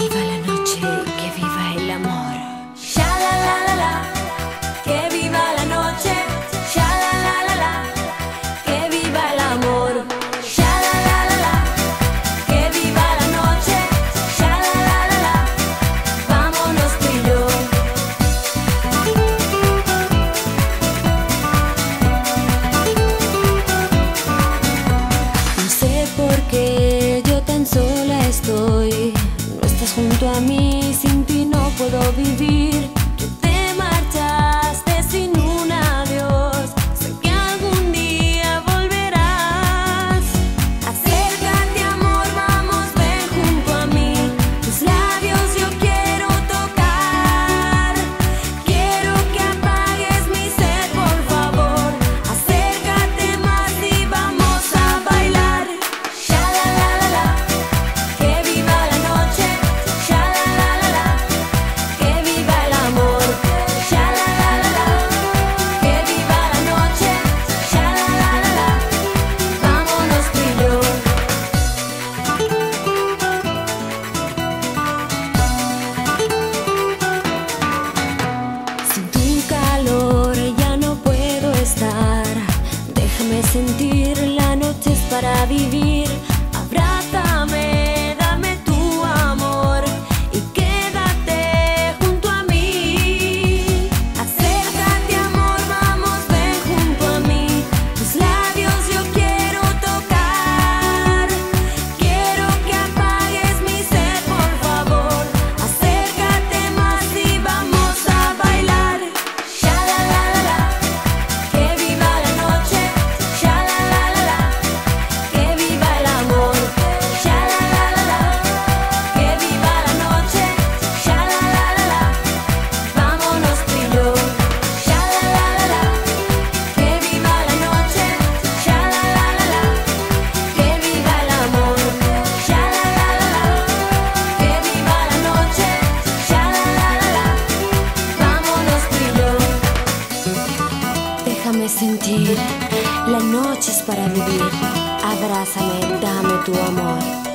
rival a mí, sin ti no puedo vivir. sentir, la noche es para vivir. sentir, la noche es para vivir. Abrázame, dame tu amor.